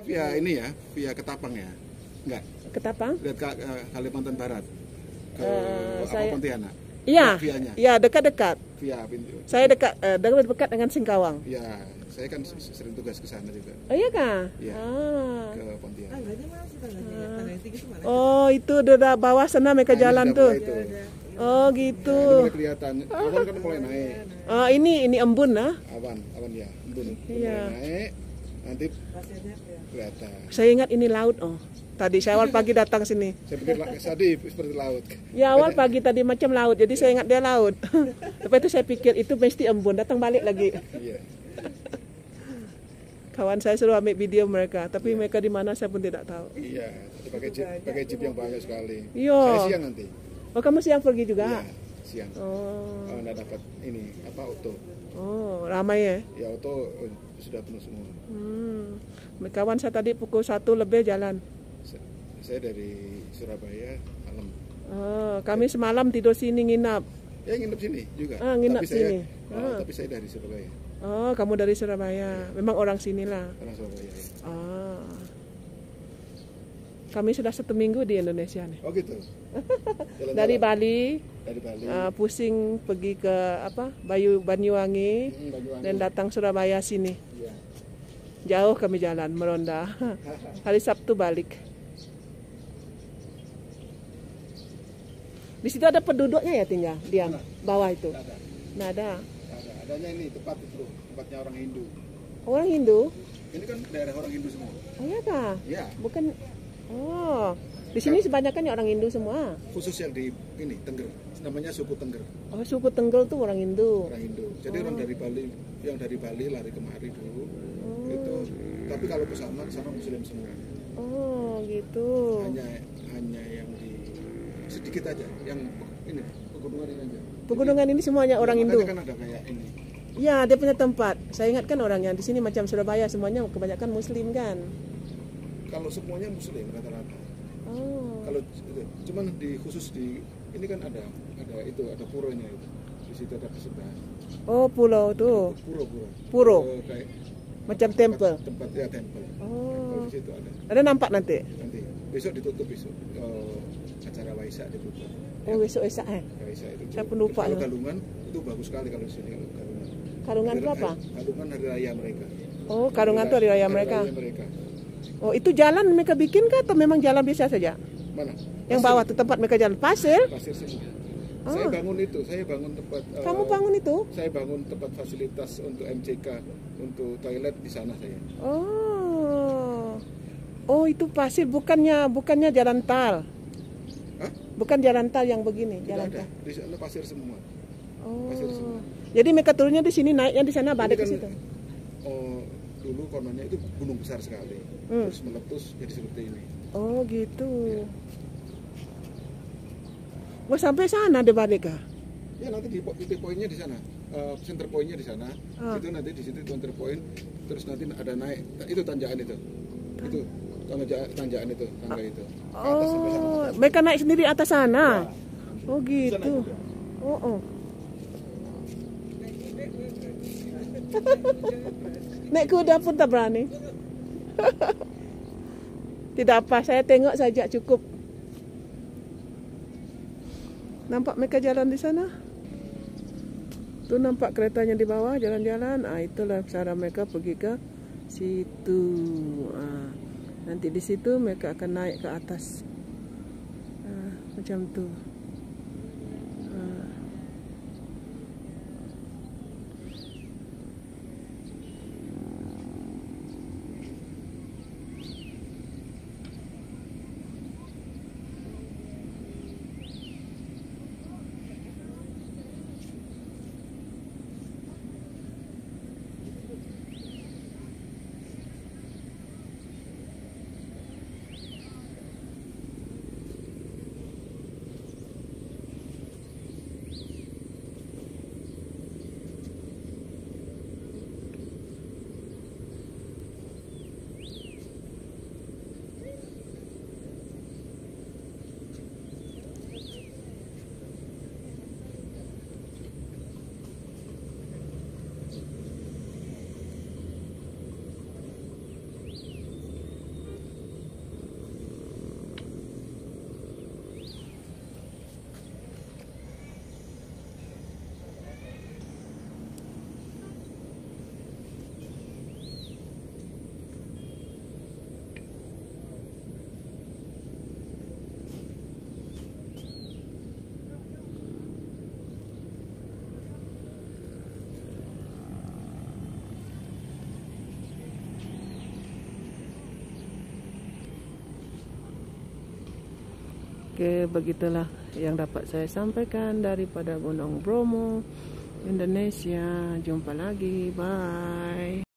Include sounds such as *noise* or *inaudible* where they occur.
Via ini ya, via Ketapang ya? Enggak, Ketapang? lihat ke eh, Kalimantan Barat. Ke Eh, apa, saya- Pontianak. Iya, Vianya. iya dekat-dekat. Via pintu. Saya dekat, eh, dekat dekat dengan Singkawang. Ya, saya kan sering tugas ke sana juga, Oh iya kah? Iya. Ah. ke Pontianak. Tangganya mana sih tangganya? Tangga yang tinggi itu mana? Oh itu udah bawah sana mereka Nah, jalan tuh. Itu. Oh Nah, gitu. ini mulai kelihatan. Awan kan mulai naik. Oh ini ini embun nah. Awan, awan ya, embun. Iya. Mulai naik, nanti Pasirnya ya. Kelihatan. Saya ingat ini laut oh. Tadi saya awal pagi datang sini. Saya pikir tadi seperti laut. Ya awal pagi tadi macam laut, jadi saya ingat dia laut. *laughs* Tapi itu saya pikir itu mesti embun, datang balik lagi. Iya. Kawan saya suruh ambil video mereka, tapi mereka di mana saya pun tidak tahu. Iya, pakai jeep, pakai jeep yang banyak sekali. Iya. Saya siang nanti. Oh kamu siang pergi juga? Iya, siang. Oh, Kalau nggak dapat ini apa auto, oh ramai ya. ya auto eh, sudah penuh semua. Hmm. Kawan saya tadi pukul satu lebih jalan. Sa- Saya dari Surabaya malam. Oh, kami semalam tidur sini nginap. Ya nginep sini juga. Ah, nginep tapi saya, sini. oh, Ah. tapi saya dari Surabaya, Oh, kamu dari Surabaya. Memang orang sinilah. orang Surabaya. Ya. Ah. Kami sudah satu minggu di Indonesia nih. Oh gitu. *laughs* Jalan-jalan. Dari Bali, dari Bali. ah, pusing pergi ke apa? Bayu Banyuwangi Hmm, Banyuwangi. dan datang Surabaya sini. Iya. Jauh kami jalan meronda. *laughs* Hari Sabtu balik. Di situ ada penduduknya ya tinggal diam bawah itu. Nggak ada. Nah ada Nggak ada. Adanya ini tempat itu, tempatnya orang Hindu. orang Hindu. Ini kan daerah orang Hindu semua. Oh ya kah? Ya, Bukan. Oh, di sini kebanyakan ya orang Hindu semua. khusus yang di ini Tengger. Namanya suku Tengger, Oh suku Tenggel tuh orang Hindu. orang Hindu. Jadi orang dari Bali, yang dari Bali lari kemari dulu. Oh. Itu. Tapi kalau ke sana, ke sana Muslim semua. Oh gitu. Hanya hanya yang di sedikit aja, yang ini pegunungan ini aja. Pegunungan ini semuanya orang Hindu. Kan ada kayak ini. Ya, dia punya tempat. Saya ingat kan orang yang di sini macam Surabaya semuanya kebanyakan Muslim kan. Kalau semuanya Muslim rata-rata. Oh. Kalau cuman di khusus di ini kan ada ada itu ada puronya itu. Di situ ada pesembahan. Oh, pulau tuh. Puro puro. Puro. Eh, kayak Macam temple. tempat ya temple. Oh. Di situ ada. Ada nampak nanti? Nanti besok ditutup besok. Eh, acara Waisak ditutup. Oh, besok Esak eh. Waisak itu. Saya pelupa Kalau loh. galungan itu bagus sekali kalau di sini kalau galungan. Karungan itu apa? Galungan hari raya mereka. Oh, karungan itu hari raya mereka. raya mereka. Oh, itu jalan mereka bikin kah atau memang jalan biasa saja? Mana? Yang bawah tuh tempat mereka jalan pasir. Pasir semua. Saya bangun itu, saya bangun tempat. eh, Ah. Kamu bangun itu? Saya bangun tempat fasilitas untuk MCK, untuk toilet di sana saya. Oh. Oh, itu pasir bukannya bukannya jalan tal. Hah? Bukan jalan tal yang begini, Tidak jalan ada. tal. Di sana pasir semua. Pasir semua. Oh. Jadi mereka turunnya di sini, naiknya di sana, balik Ini ke kan, situ. Oh, dulu kononnya itu gunung besar sekali. Hmm. Terus meletus jadi seperti ini. Oh, gitu. Wah, sampai sana balik kah? Ya nanti di titik poinnya di sana. Eh, center pointnya di sana. Ah. Itu nanti di situ center point. Terus nanti ada naik. Itu tanjakan itu. Itu tanjakan, tanjakan itu, tangga itu. Ke atas sampai sana. Oh, mereka naik sendiri atas sana. Oh, Sana gitu. Oh, oh. *laughs* Naik kuda pun tak berani. *laughs* Tidak apa, saya tengok saja cukup. Nampak mereka jalan di sana? Tuh nampak keretanya di bawah jalan-jalan. Ah itulah cara mereka pergi ke situ. Ah, nanti di situ mereka akan naik ke atas. Ah, macam tu. Oke, begitulah yang dapat saya sampaikan daripada Gunung Bromo, Indonesia. Jumpa lagi. Bye.